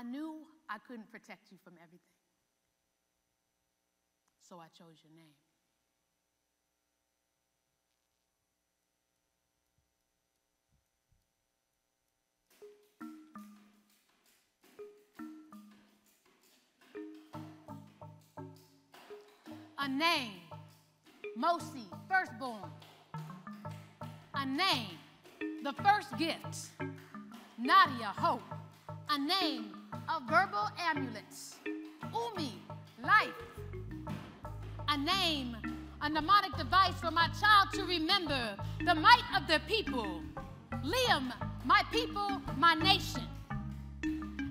I knew I couldn't protect you from everything. So I chose your name. A name, Mosi, firstborn. A name, the first gift, Nadia, hope. A name of verbal amulets, Umi, life. A name, a mnemonic device for my child to remember the might of their people. Liam, my people, my nation.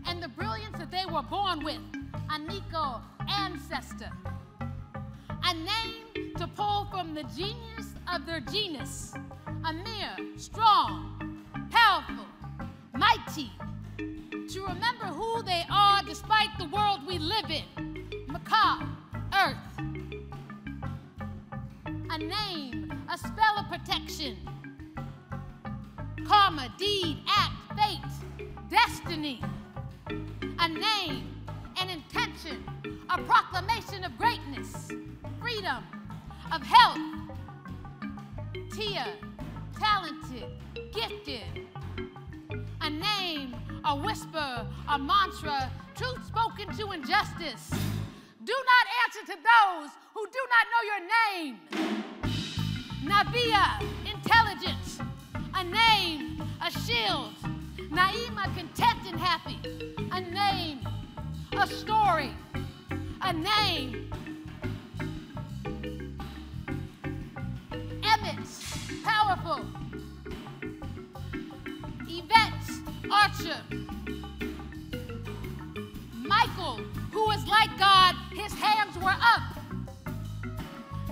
And the brilliance that they were born with, Aniko, ancestor a name to pull from the genius of their genus. Amir, name, a spell of protection. Karma, deed, act, fate, destiny. A name, an intention, a proclamation of greatness freedom, of health. Tia, talented, gifted. A name, a whisper, a mantra, truth spoken to injustice. Do not answer to those who do not know your name. Nabia, intelligence, a name, a shield. Naima, content and happy, a name, a story, a name, Emmett, powerful. Yvette Archer. Michael, who was like God, his hands were up.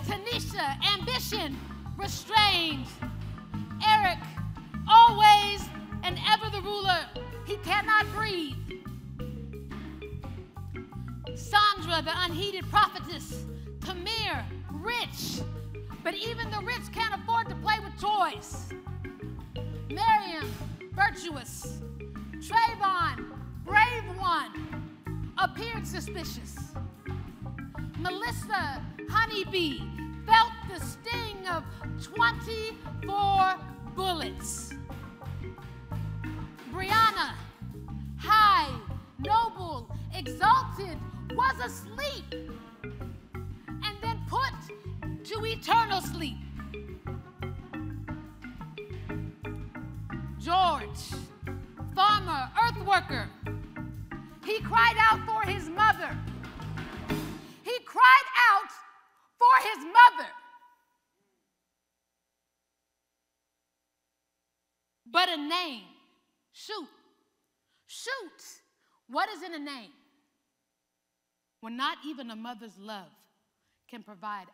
Tanisha, ambition, restrained. Eric, always and ever the ruler, he cannot breathe. Sandra, the unheeded prophetess. Tamir, rich, but even the rich can't afford to play with toys. Miriam, virtuous. Trayvon, brave one, appeared suspicious. Melissa, honeybee, felt 24 bullets. Breonna, high, noble, exalted, was asleep and then put to eternal sleep. George, farmer, earth worker, he cried out for his mother. But a name, shoot, shoot. What is in a name? When not even a mother's love can provide